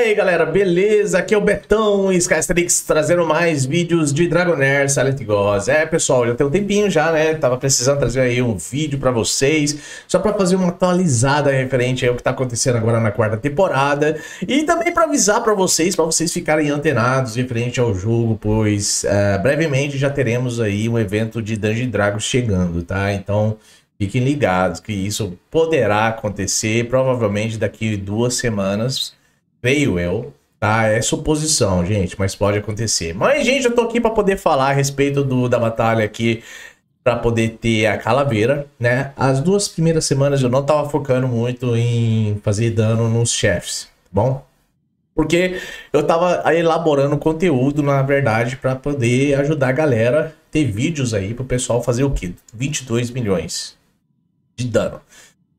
aí galera, beleza? Aqui é o Betão Skystrix trazendo mais vídeos de Dragonair Silent Gods. É pessoal, já tem um tempinho já, né? Tava precisando trazer aí um vídeo pra vocês, só pra fazer uma atualizada referente ao que tá acontecendo agora na quarta temporada. E também pra avisar pra vocês, pra vocês ficarem antenados referente ao jogo, pois uh, brevemente já teremos aí um evento de Dungeon Dragons chegando, tá? Então... Fiquem ligados que isso poderá acontecer provavelmente daqui duas semanas Veio eu, tá? É suposição, gente, mas pode acontecer. Mas, gente, eu tô aqui para poder falar a respeito do, da batalha aqui, para poder ter a calaveira, né? As duas primeiras semanas eu não tava focando muito em fazer dano nos chefes, tá bom? Porque eu tava elaborando conteúdo, na verdade, para poder ajudar a galera ter vídeos aí pro pessoal fazer o quê? 22 milhões de dano.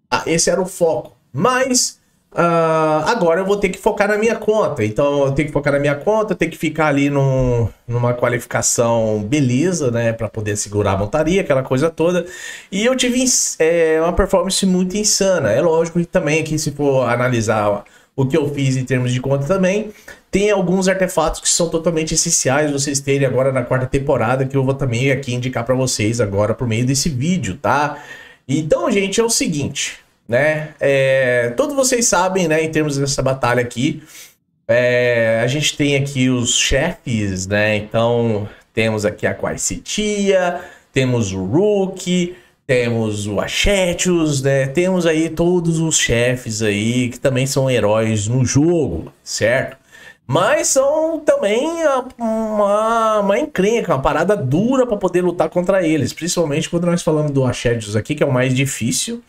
Ah, esse era o foco. Mas Uh, agora eu vou ter que focar na minha conta. Então eu tenho que focar na minha conta, tenho que ficar ali num, numa qualificação beleza, né? Para poder segurar a montaria, aquela coisa toda. E eu tive é, uma performance muito insana. É lógico que também aqui, se for analisar o que eu fiz em termos de conta também, tem alguns artefatos que são totalmente essenciais vocês terem agora na quarta temporada, que eu vou também aqui indicar para vocês agora por meio desse vídeo, tá? Então, gente, é o seguinte né? É, todos vocês sabem, né, em termos dessa batalha aqui, é, a gente tem aqui os chefes, né? Então, temos aqui a Quaicitia, temos o Rook, temos o Achetius, né? Temos aí todos os chefes aí que também são heróis no jogo, certo? Mas são também uma, uma encrenca, uma parada dura para poder lutar contra eles. Principalmente quando nós falamos do Achetius aqui, que é o mais difícil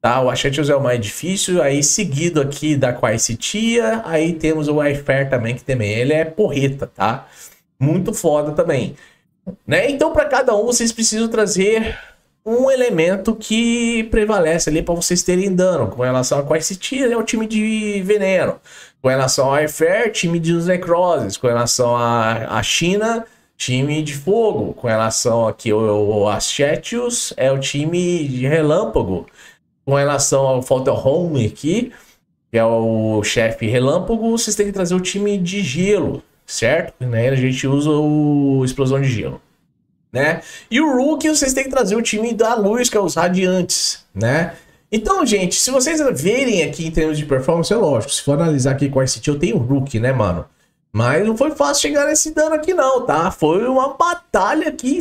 tá? O Achetius é o mais difícil, aí seguido aqui da Quaicitia, aí temos o Wayfair também, que também ele é porreta, tá? Muito foda também. Né? Então, para cada um, vocês precisam trazer um elemento que prevalece ali para vocês terem dano. Com relação a Quaicitia, é o time de veneno. Com relação ao Wayfair, time de necroses. Com relação a, China, time de fogo. Com relação aqui ao Achetius, é o time de relâmpago com relação ao Falta Home aqui, que é o chefe relâmpago, vocês têm que trazer o time de gelo, certo? Né? A gente usa o explosão de gelo. Né? E o Rookie, vocês têm que trazer o time da luz, que é os radiantes, né? Então, gente, se vocês verem aqui em termos de performance, é lógico, se for analisar aqui com esse eu tenho o Rookie, né, mano? Mas não foi fácil chegar nesse dano aqui não, tá? Foi uma batalha aqui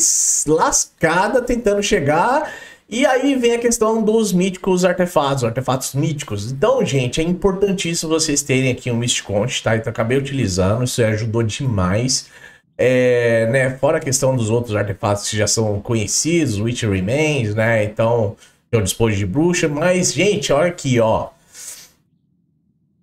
lascada tentando chegar e aí vem a questão dos míticos artefatos, artefatos míticos. Então, gente, é importantíssimo vocês terem aqui um Mysticont, tá? Então, acabei utilizando, isso ajudou demais. É, né, fora a questão dos outros artefatos que já são conhecidos, Witch Remains, né? Então, eu disposto de bruxa. Mas, gente, olha aqui, ó.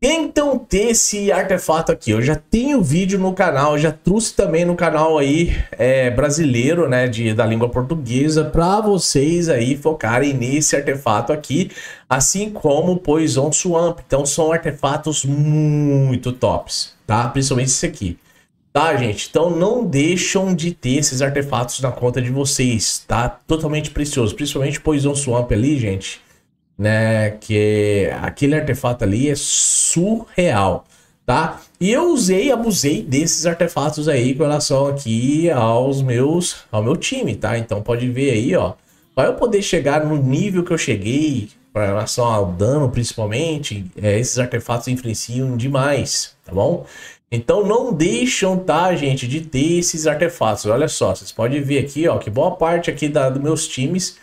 Tentam ter esse artefato aqui. Eu já tenho vídeo no canal, já trouxe também no canal aí é, brasileiro, né, de, da língua portuguesa, para vocês aí focarem nesse artefato aqui, assim como o Poison Swamp. Então são artefatos muito tops, tá? Principalmente esse aqui. Tá, gente? Então não deixam de ter esses artefatos na conta de vocês, tá? Totalmente precioso. Principalmente Poison Swamp ali, gente né? Que aquele artefato ali é surreal, tá? E eu usei, abusei desses artefatos aí com relação aqui aos meus, ao meu time, tá? Então pode ver aí, ó, para eu poder chegar no nível que eu cheguei, com relação ao dano principalmente, é, esses artefatos influenciam demais, tá bom? Então não deixam, tá, gente, de ter esses artefatos. Olha só, vocês podem ver aqui, ó, que boa parte aqui da, dos meus times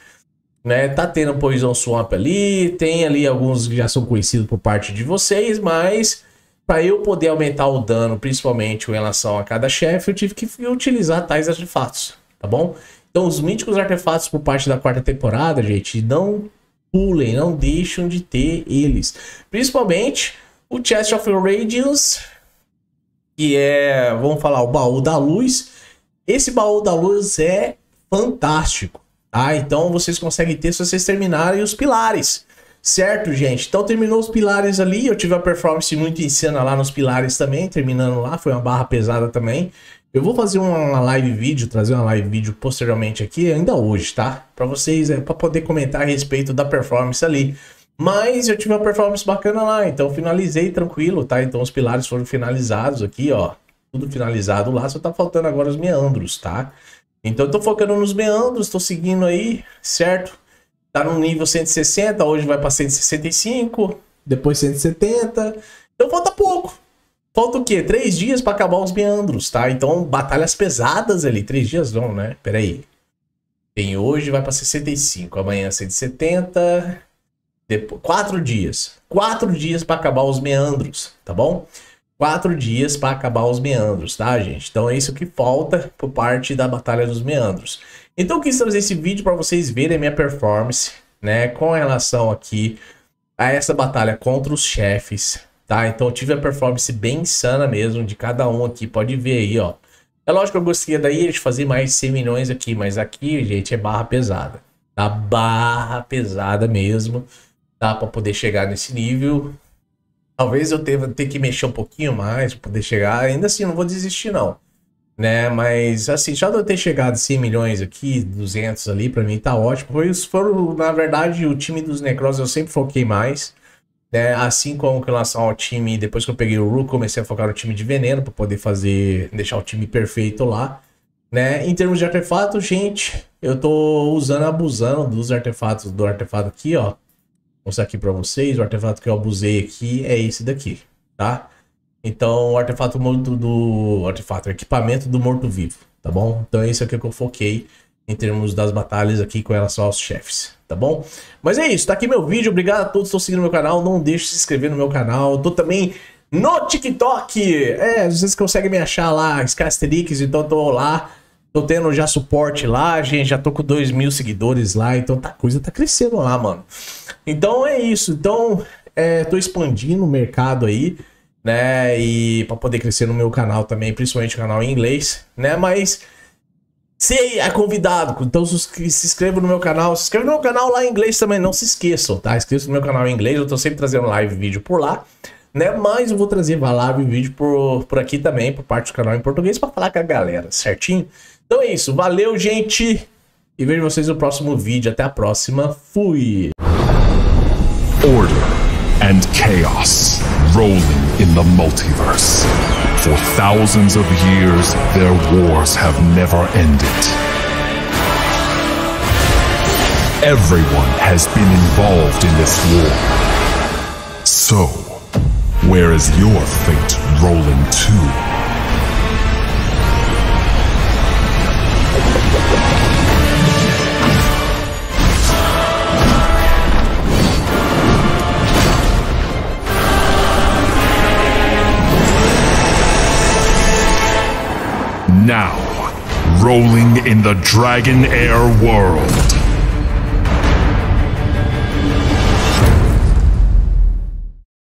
né? Tá tendo Poison Swamp ali, tem ali alguns que já são conhecidos por parte de vocês, mas para eu poder aumentar o dano, principalmente em relação a cada chefe, eu tive que utilizar tais artefatos, tá bom? Então os míticos artefatos por parte da quarta temporada, gente, não pulem, não deixam de ter eles. Principalmente o Chest of Radiance, que é, vamos falar, o baú da luz. Esse baú da luz é fantástico. Ah, então vocês conseguem ter se vocês terminarem os pilares. Certo, gente? Então terminou os pilares ali. Eu tive uma performance muito insana lá nos pilares também, terminando lá. Foi uma barra pesada também. Eu vou fazer uma live vídeo, trazer uma live vídeo posteriormente aqui, ainda hoje, tá? Para vocês, é para poder comentar a respeito da performance ali. Mas eu tive uma performance bacana lá, então finalizei tranquilo, tá? Então os pilares foram finalizados aqui, ó. Tudo finalizado lá, só tá faltando agora os meandros, tá? Então eu tô focando nos meandros, tô seguindo aí, certo? Tá no nível 160, hoje vai pra 165, depois 170. Então falta pouco. Falta o quê? Três dias para acabar os meandros, tá? Então, batalhas pesadas ali. Três dias não, né? Pera aí. Tem hoje, vai para 65. Amanhã 170. Depois, quatro dias. Quatro dias para acabar os meandros, tá bom? Quatro dias para acabar os meandros, tá, gente? Então é isso que falta por parte da Batalha dos Meandros. Então eu quis trazer esse vídeo para vocês verem a minha performance, né? Com relação aqui a essa batalha contra os chefes, tá? Então eu tive a performance bem insana mesmo de cada um aqui, pode ver aí, ó. É lógico que eu gostaria daí de fazer mais 100 milhões aqui, mas aqui, gente, é barra pesada. Tá? Barra pesada mesmo tá? Para poder chegar nesse nível. Talvez eu tenha, tenha que mexer um pouquinho mais para poder chegar. Ainda assim, não vou desistir, não. Né? Mas, assim, já de eu ter chegado 100 milhões aqui, 200 ali, para mim tá ótimo. Foi, foram, na verdade, o time dos Necros eu sempre foquei mais. Né? Assim como com relação ao time, depois que eu peguei o Rook, comecei a focar no time de veneno para poder fazer, deixar o time perfeito lá. Né? Em termos de artefato, gente, eu tô usando, abusando dos artefatos, do artefato aqui, ó mostrar aqui para vocês. O artefato que eu abusei aqui é esse daqui, tá? Então, o artefato morto do... Artefato, equipamento do morto-vivo, tá bom? Então, esse aqui é que eu foquei em termos das batalhas aqui com relação aos chefes, tá bom? Mas é isso, tá aqui meu vídeo. Obrigado a todos que estão seguindo meu canal. Não deixe de se inscrever no meu canal. Tô também no TikTok. É, vocês conseguem me achar lá, Scasterix, então tô lá Tô tendo já suporte lá, gente. Já tô com 2 mil seguidores lá. Então tá, a coisa tá crescendo lá, mano. Então é isso. Então, é, tô expandindo o mercado aí, né? E para poder crescer no meu canal também, principalmente o canal em inglês, né? Mas se é convidado, então se inscreva no meu canal. Se inscreva no meu canal lá em inglês também, não se esqueçam, tá? Inscreva no meu canal em inglês. Eu tô sempre trazendo live vídeo por lá né? Mas eu vou trazer live vídeo por, por aqui também, por parte do canal em português, para falar com a galera, certinho? Então é isso, valeu, gente! E vejo vocês no próximo vídeo. Até a próxima. Fui! Order and chaos rolling in the multiverse. For thousands of years, their wars have never ended. Everyone has been involved in this war. So, where is your fate rolling to? Now, rolling in the Dragon Air world.